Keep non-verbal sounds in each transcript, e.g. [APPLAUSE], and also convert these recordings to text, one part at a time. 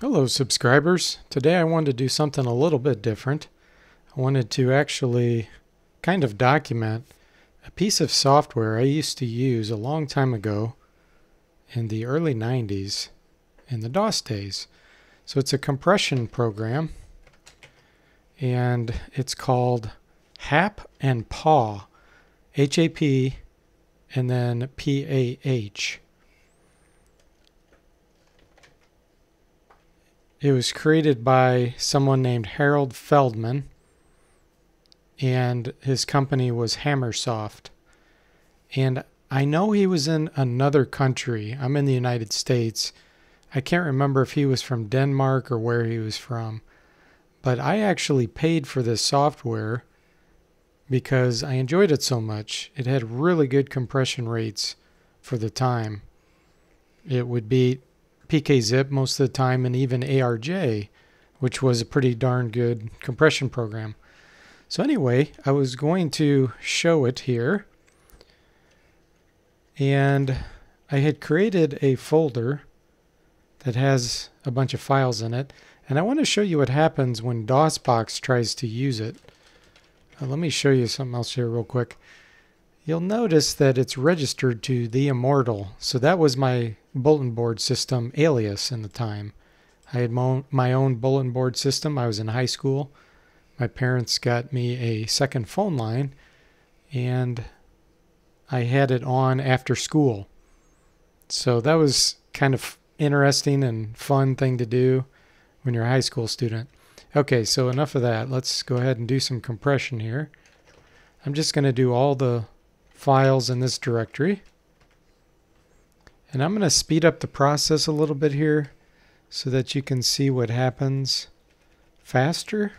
Hello subscribers. Today I wanted to do something a little bit different. I wanted to actually kind of document a piece of software I used to use a long time ago in the early 90s in the DOS days. So it's a compression program and it's called HAP and PAH. H-A-P and then P-A-H. It was created by someone named Harald Feldmann, and his company was Hamarsoft. And I know he was in another country. I'm in the United States. I can't remember if he was from Denmark or where he was from. But I actually paid for this software because I enjoyed it so much. It had really good compression rates for the time. It would beat PKZip most of the time and even ARJ, which was a pretty darn good compression program. So anyway, I was going to show it here. And I had created a folder that has a bunch of files in it. And I want to show you what happens when DOSBox tries to use it. Uh, let me show you something else here real quick. You'll notice that it's registered to The Immortal. So that was my bulletin board system alias in the time. I had my own bulletin board system. I was in high school. My parents got me a second phone line and I had it on after school. So that was kind of interesting and fun thing to do when you're a high school student. Okay, so enough of that. Let's go ahead and do some compression here. I'm just going to do all the files in this directory. And I'm going to speed up the process a little bit here so that you can see what happens faster.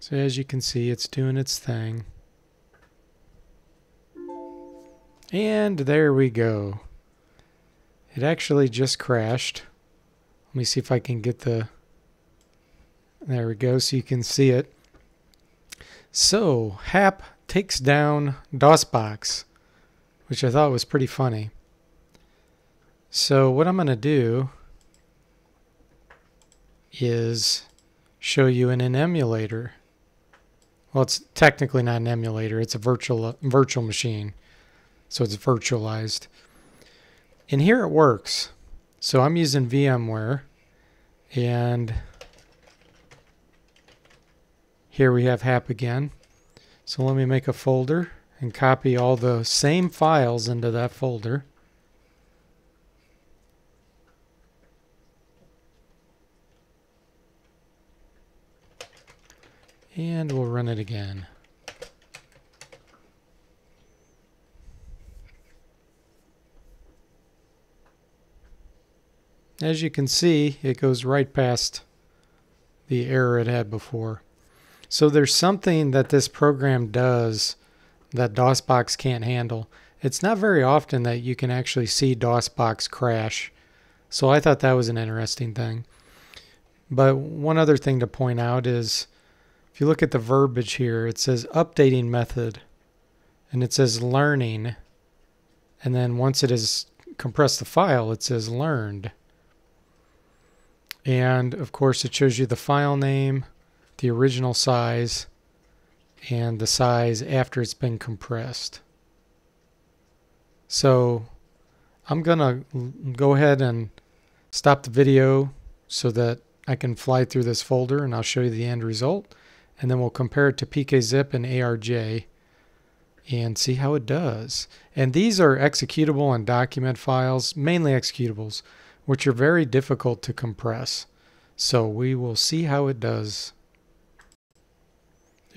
So as you can see, it's doing its thing. And there we go. It actually just crashed. Let me see if I can get the... There we go, so you can see it. So, Hap takes down DOSBox, which I thought was pretty funny. So what I'm going to do is show you in an emulator. Well, it's technically not an emulator. It's a virtual virtual machine. So it's virtualized. And here it works. So I'm using VMware and here we have HAP again. So let me make a folder and copy all the same files into that folder. And we'll run it again. As you can see, it goes right past the error it had before. So there's something that this program does that DOSBox can't handle. It's not very often that you can actually see DOSBox crash. So I thought that was an interesting thing. But one other thing to point out is if you look at the verbiage here, it says updating method and it says learning. And then once it has compressed the file, it says learned. And of course, it shows you the file name, the original size and the size after it's been compressed. So I'm going to go ahead and stop the video so that I can fly through this folder and I'll show you the end result. And then we'll compare it to PKZip and ARJ and see how it does. And these are executable and document files, mainly executables, which are very difficult to compress. So we will see how it does.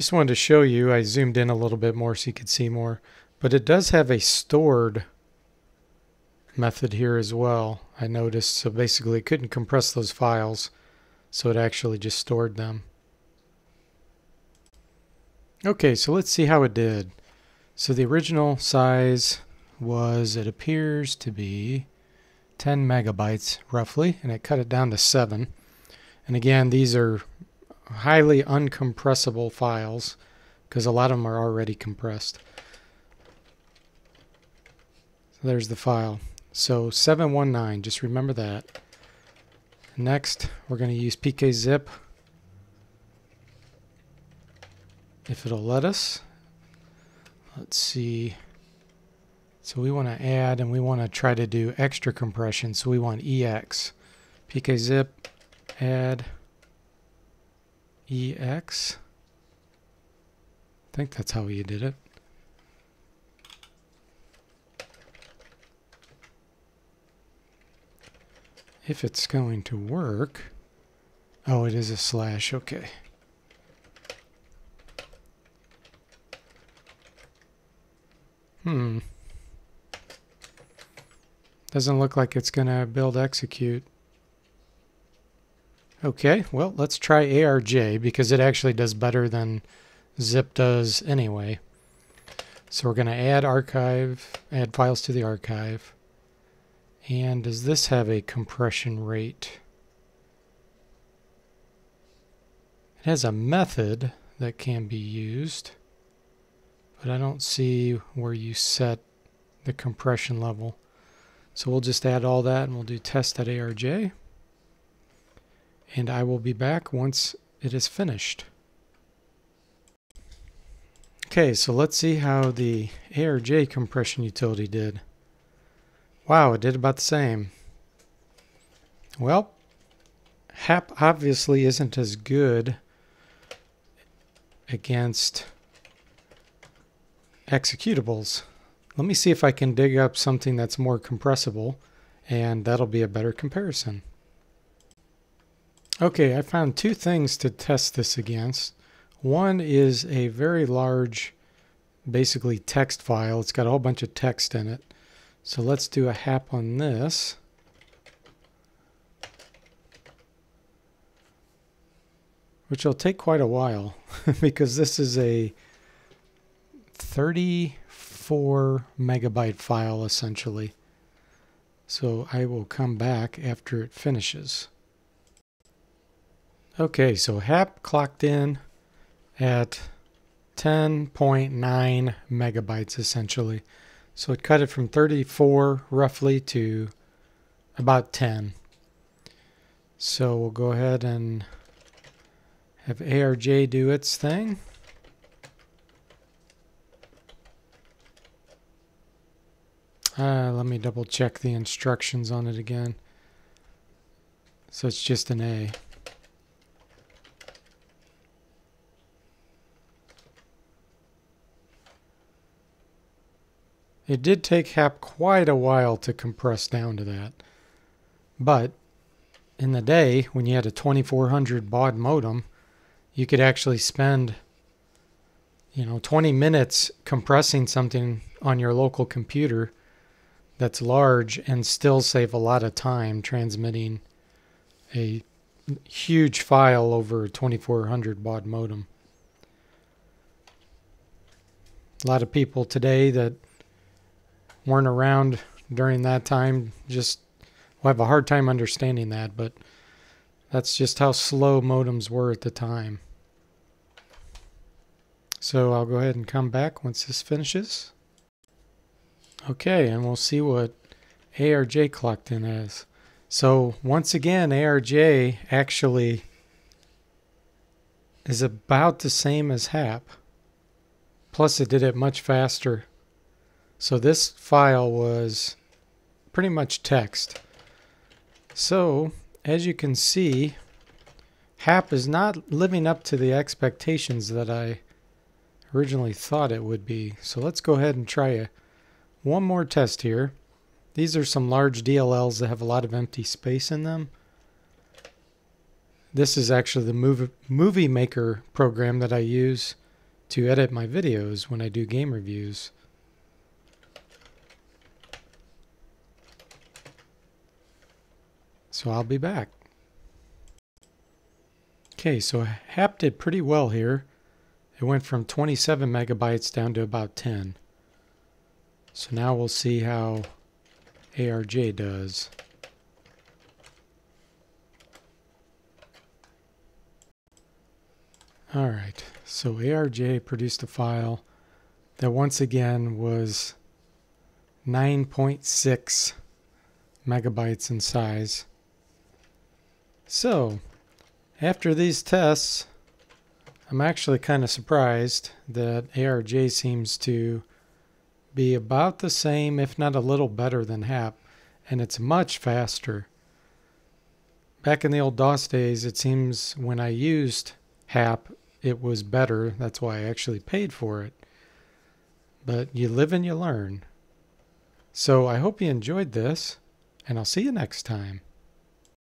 Just wanted to show you, I zoomed in a little bit more so you could see more, but it does have a stored method here as well, I noticed. So basically it couldn't compress those files, so it actually just stored them. Okay, so let's see how it did. So the original size was, it appears to be 10 megabytes roughly, and it cut it down to 7. And again, these are highly uncompressible files because a lot of them are already compressed. There's the file. So 719, just remember that. Next, we're going to use pkzip if it'll let us. Let's see. So we want to add and we want to try to do extra compression. So we want EX. pkzip add EX. I think that's how you did it. If it's going to work. Oh, it is a slash. Okay. Hmm. Doesn't look like it's going to build execute. Okay, well, let's try ARJ because it actually does better than zip does anyway. So we're going to add archive, add files to the archive. And does this have a compression rate? It has a method that can be used, but I don't see where you set the compression level. So we'll just add all that and we'll do test.arj. And I will be back once it is finished. Okay, so let's see how the ARJ compression utility did. Wow, it did about the same. Well, HAP obviously isn't as good against executables. Let me see if I can dig up something that's more compressible, and that'll be a better comparison. Okay, I found two things to test this against. One is a very large, basically text file. It's got a whole bunch of text in it. So let's do a hap on this. Which will take quite a while [LAUGHS] because this is a 34 megabyte file essentially. So I will come back after it finishes. Okay, so HAP clocked in at 10.9 megabytes essentially. So it cut it from 34 roughly to about 10. So we'll go ahead and have ARJ do its thing. Uh, let me double check the instructions on it again. So it's just an A. It did take HAP quite a while to compress down to that. But in the day, when you had a 2400 baud modem, you could actually spend you know 20 minutes compressing something on your local computer that's large and still save a lot of time transmitting a huge file over a 2400 baud modem. A lot of people today that weren't around during that time just will have a hard time understanding that, but that's just how slow modems were at the time. So I'll go ahead and come back once this finishes. Okay, and we'll see what ARJ clocked in as. So once again, ARJ actually is about the same as HAP. Plus it did it much faster so this file was pretty much text. So as you can see, HAP is not living up to the expectations that I originally thought it would be. So let's go ahead and try a, one more test here. These are some large DLLs that have a lot of empty space in them. This is actually the movie, movie Maker program that I use to edit my videos when I do game reviews. So I'll be back. Okay, so HAP did pretty well here. It went from 27 megabytes down to about 10. So now we'll see how ARJ does. Alright, so ARJ produced a file that once again was 9.6 megabytes in size. So, after these tests, I'm actually kind of surprised that ARJ seems to be about the same, if not a little better than HAP, and it's much faster. Back in the old DOS days, it seems when I used HAP, it was better. That's why I actually paid for it. But you live and you learn. So I hope you enjoyed this, and I'll see you next time.